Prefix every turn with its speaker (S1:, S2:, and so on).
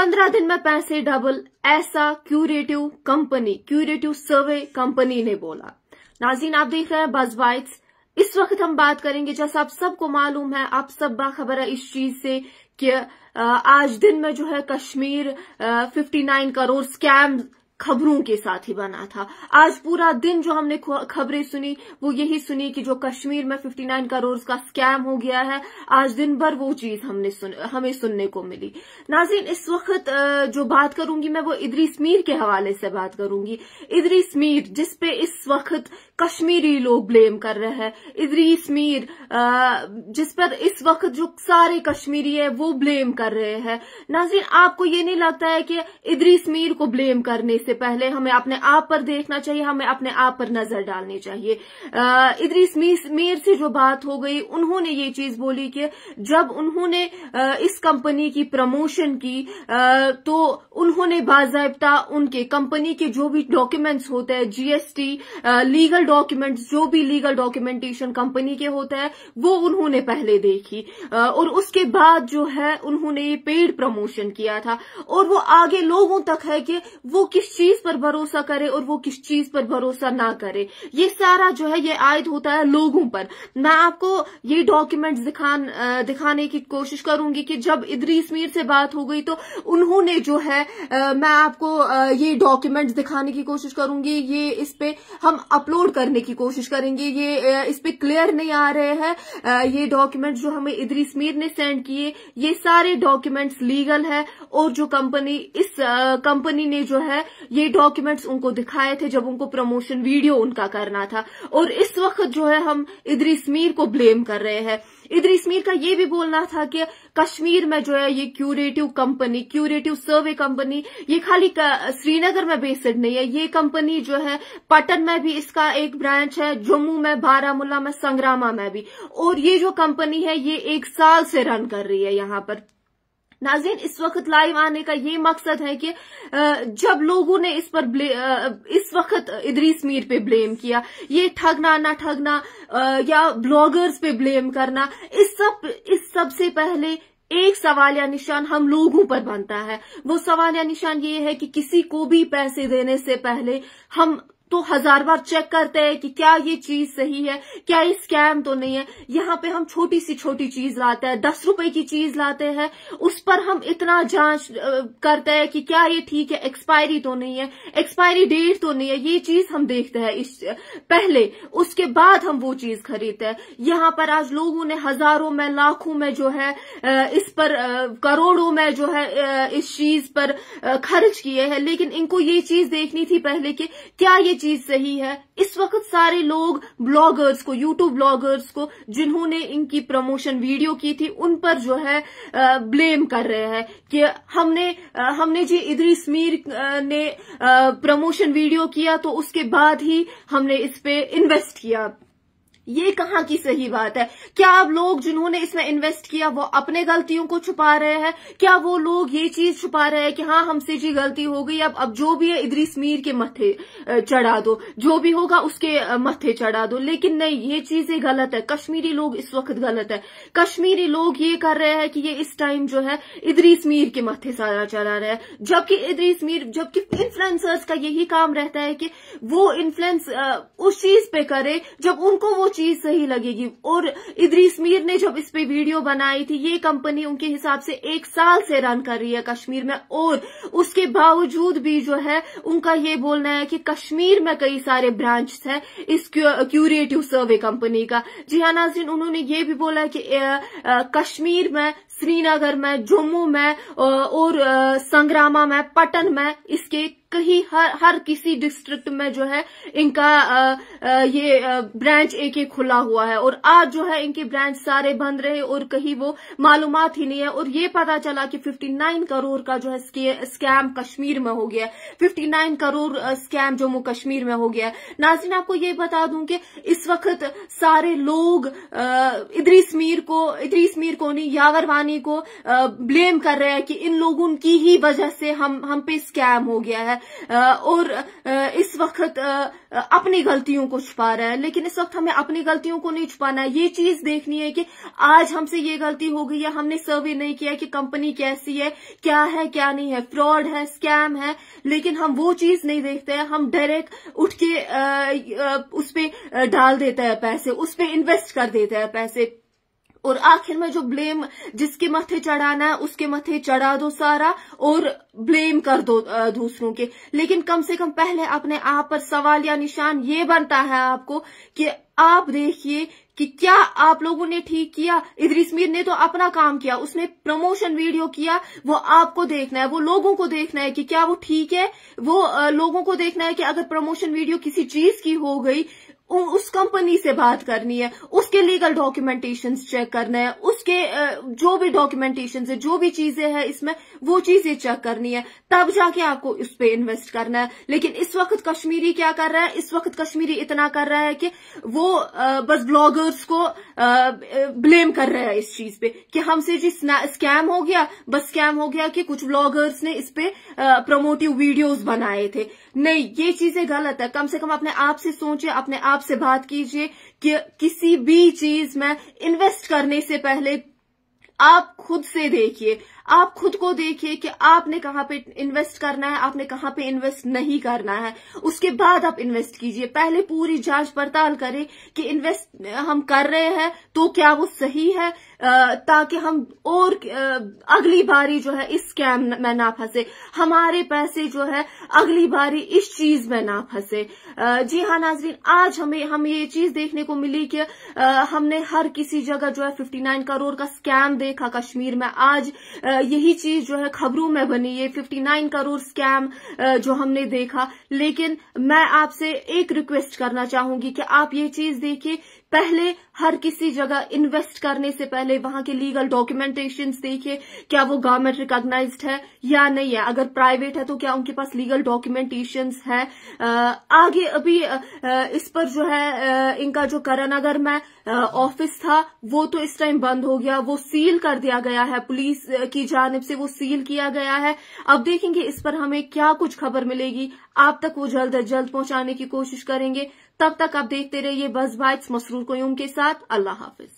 S1: पंद्रह दिन में पैसे डबल ऐसा curative company curative survey company ने बोला। नाजीन, आप देख रहे हैं बज बाइट्स इस वक्त हम बात करेंगे, जैसा आप सबको मालूम है, आप सब बाखबर है इस चीज़ से कि आज दिन में जो है कश्मीर 59 करोड़ स्कैम खबरों के साथ ही बना था। आज पूरा दिन जो हमने खबरें सुनी वो यही सुनी कि जो कश्मीर में 59 करोड़ का स्कैम हो गया है आज दिन भर वो चीज़ हमने सुन, हमें सुनने को मिली। नाजिन इस वक्त जो बात करूँगी मैं वो इदरीस मीर के हवाले से बात करूँगी। इदरीस मीर जिसपे इस वक्त कश्मीरी लोग ब्लेम कर रहे हैं इदरीस मीर जिस पर इस वक्त जो सारे कश्मीरी है वो ब्लेम कर रहे हैं। नाजिन आपको ये नहीं लगता है कि इदरीस मीर को ब्लेम करने से पहले हमें अपने आप पर देखना चाहिए, हमें अपने आप पर नज़र डालनी चाहिए। इदरीस मीर से जो बात हो गई, उन्होंने ये चीज़ बोली कि जब उन्होंने इस कंपनी की प्रमोशन की तो उन्होंने बाजाबता उनके कंपनी के जो भी डॉक्यूमेंट्स होते हैं जीएसटी लीगल डॉक्यूमेंट्स, जो भी लीगल डॉक्यूमेंटेशन कंपनी के होते हैं, वो उन्होंने पहले देखी। और उसके बाद जो है, उन्होंने ये पेड प्रमोशन किया था। और वो आगे लोगों तक है कि वो किस चीज़ पर भरोसा करे और वो किस चीज़ पर भरोसा ना करे। ये सारा जो है ये आयद होता है लोगों पर। मैं आपको ये डॉक्यूमेंट दिखान दिखाने की कोशिश करूँगी कि जब इदरीस मीर से बात हो गई तो उन्होंने जो है आ, मैं आपको आ, ये डॉक्यूमेंट दिखाने की कोशिश करूँगी। ये इस पे हम अपलोड करने की कोशिश करेंगे। ये इस पे क्लियर नहीं आ रहे हैं। ये डॉक्यूमेंट जो हमें इदरीस मीर ने सेंड किए ये सारे डॉक्यूमेंट्स लीगल है और जो कंपनी इस कंपनी ने जो है ये डॉक्यूमेंट्स उनको दिखाए थे जब उनको प्रमोशन वीडियो उनका करना था। और इस वक्त जो है हम इदरीस मीर को ब्लेम कर रहे हैं। इदरीस मीर का ये भी बोलना था कि कश्मीर में जो है ये curative company curative survey company ये खाली श्रीनगर में बेस्ड नहीं है। ये कंपनी जो है पटन में भी इसका एक ब्रांच है, जम्मू में बारामूला में, संग्रामा में भी। और ये जो कंपनी है, ये एक साल से रन कर रही है यहाँ पर। नाजीन, इस वक्त लाइव आने का ये मकसद है कि जब लोगों ने इस पर इस वक्त इदरीस मीर पे ब्लेम किया, ये ठगना, ना ठगना या ब्लॉगर्स पे ब्लेम करना, इस सब इस सबसे पहले एक सवाल या निशान हम लोगों पर बनता है। वो सवाल या निशान ये है कि किसी को भी पैसे देने से पहले हम तो हज़ार बार चेक करते हैं कि क्या ये चीज़ सही है, क्या ये स्कैम तो नहीं है। यहाँ पे हम छोटी सी छोटी चीज़ लाते हैं, दस रुपए की चीज़ लाते हैं। उस पर हम इतना जाँच करते हैं कि क्या ये ठीक है, एक्सपायरी तो नहीं है, एक्सपायरी डेट तो नहीं है। ये चीज़ हम देखते हैं इस, पहले, उसके बाद हम वो चीज़ खरीदते हैं। यहाँ पर आज लोगों ने हज़ारों में, लाखों में जो है इस पर करोड़ों में जो है इस चीज़ पर खर्च किए हैं। लेकिन इनको ये चीज़ देखनी थी पहले कि क्या ये चीज़ सही है। इस वक्त सारे लोग ब्लॉगर्स को यूट्यूब ब्लॉगर्स को, जिन्होंने इनकी प्रमोशन वीडियो की थी, उन पर जो है ब्लेम कर रहे हैं कि हमने हमने जी इधरी समीर ने प्रमोशन वीडियो किया तो उसके बाद ही हमने इस पे इन्वेस्ट किया। ये कहाँ की सही बात है? क्या अब लोग जिन्होंने इसमें इन्वेस्ट किया, वो अपने गलतियों को छुपा रहे हैं? क्या वो लोग ये चीज़ छुपा रहे हैं कि हाँ हमसे जी गलती हो गई, अब अब जो भी है, इदरीस मीर के मथे चढ़ा दो। जो भी होगा, उसके मथे चढ़ा दो। लेकिन नहीं, ये चीज़ें गलत है। कश्मीरी लोग इस वक्त गलत है। कश्मीरी लोग ये कर रहे हैं कि ये इस टाइम जो है, इदरीस मीर के मथे सारा चला रहे हैं। जबकि इदरीस मीर, जबकि इन्फ्लुएंसर्स का यही काम रहता है कि वो इन्फ्लुएंस उस चीज़ पे करे जब उनको वो चीज़ सही लगेगी। और इदरीस मीर ने जब इस पे वीडियो बनाई थी, ये कंपनी उनके हिसाब से एक साल से रन कर रही है कश्मीर में। और उसके बावजूद भी जो है, उनका ये बोलना है कि कश्मीर में कई सारे ब्रांच है इस क्यूरेटिव सर्वे कंपनी का। जी हाँ नाजिन उन्होंने ये भी बोला कि कश्मीर में, श्रीनगर में, जम्मू में और संग्रामा में, पटन में इसके कहीं हर हर किसी डिस्ट्रिक्ट में जो है इनका आ, आ, ये ब्रांच एक एक खुला हुआ है और आज जो है इनके ब्रांच सारे बंद रहे और कहीं वो मालूम ही नहीं है और ये पता चला कि 59 करोड़ का जो है स्कैम कश्मीर में हो गया 59 करोड़ स्कैम जम्मू कश्मीर में हो गया नाजिन आपको ये बता दूँ कि इस वक्त सारे लोग इदरीस मीर को इदरीस मीर को नहीं यावर वानी को ब्लेम कर रहे हैं कि इन लोगों की ही वजह से हम हम पे स्कैम हो गया है। और इस वक्त अपनी गलतियों को छुपा रहा है। लेकिन इस वक्त हमें अपनी गलतियों को नहीं छुपाना है। ये चीज़ देखनी है कि आज हमसे ये गलती हो गई है। हमने सर्वे नहीं किया कि कंपनी कैसी है, क्या है, क्या नहीं है। फ्रॉड है, स्कैम है। लेकिन हम वो चीज़ नहीं देखते हैं। हम डायरेक्ट उठ के उस पर डाल देते हैं पैसे। उस पर इन्वेस्ट कर देते हैं पैसे। और आखिर में जो ब्लेम जिसके मथे चढ़ाना है, उसके मथे चढ़ा दो सारा और ब्लेम कर दो दूसरों के। लेकिन कम से कम पहले अपने आप पर सवाल या निशान ये बनता है आपको कि आप देखिए कि क्या आप लोगों ने ठीक किया। इदरीस मीर ने तो अपना काम किया, उसने प्रमोशन वीडियो किया, वो आपको देखना है, वो लोगों को देखना है कि क्या वो ठीक है। वो लोगों को देखना है कि अगर प्रमोशन वीडियो किसी चीज़ की हो गई उस कंपनी से बात करनी है, उसके लीगल डॉक्यूमेंटेशन चेक करना है, उसके जो भी डॉक्यूमेंटेशन है, जो भी चीज़ें हैं इसमें, वो चीज़ें चेक करनी है, तब जाके आपको इस पे इन्वेस्ट करना है। लेकिन इस वक्त कश्मीरी क्या कर रहा है? इस वक्त कश्मीरी इतना कर रहा है कि वो बस ब्लॉगर्स को ब्लेम कर रहा है इस चीज़ पे कि हमसे जी स्कैम हो गया, बस स्कैम हो गया कि कुछ ब्लॉगर्स ने इस पे प्रमोटिव वीडियोज़ बनाए थे। नहीं, ये चीज़ें गलत है। कम से कम अपने आप से सोचे, अपने आप से बात कीजिए कि किसी भी चीज़ में इन्वेस्ट करने से पहले आप खुद से देखिए। आप खुद को देखिए कि आपने कहाँ पे इन्वेस्ट करना है, आपने कहाँ पे इन्वेस्ट नहीं करना है। उसके बाद आप इन्वेस्ट कीजिए। पहले पूरी जाँच पड़ताल करें कि इन्वेस्ट हम कर रहे हैं तो क्या वो सही है ताकि हम और अगली बारी जो है इस स्कैम में ना फंसे। हमारे पैसे जो है अगली बारी इस चीज़ में ना फंसे। जी हाँ नाजरीन, आज हमें हमें ये चीज़ देखने को मिली कि हमने हर किसी जगह जो है 59 करोड़ का स्कैम देखा कश्मीर में। आज यही चीज़ जो है खबरों में बनी, ये 59 करोड़ स्कैम जो हमने देखा। लेकिन मैं आपसे एक रिक्वेस्ट करना चाहूँगी कि आप ये चीज़ देखिए पहले हर किसी जगह इन्वेस्ट करने से पहले वहाँ के लीगल डॉक्यूमेंटेशन देखिए, क्या वो गवर्नमेंट रिकॉग्नाइज्ड है या नहीं है। अगर प्राइवेट है तो क्या उनके पास लीगल डॉक्यूमेंटेशन है? आगे अभी इस पर जो है इनका जो करनगर में ऑफ़िस था, वो तो इस टाइम बंद हो गया। वो सील कर दिया गया है। पुलिस की जानब से वो सील किया गया है। अब देखेंगे इस पर हमें क्या कुछ खबर मिलेगी। आप तक वो जल्द अज जल्द पहुँचाने की कोशिश करेंगे। तब तक आप देखते रहिए बस बाइट्स मसरूर कोयूम के साथ। अल्लाह हाफिज।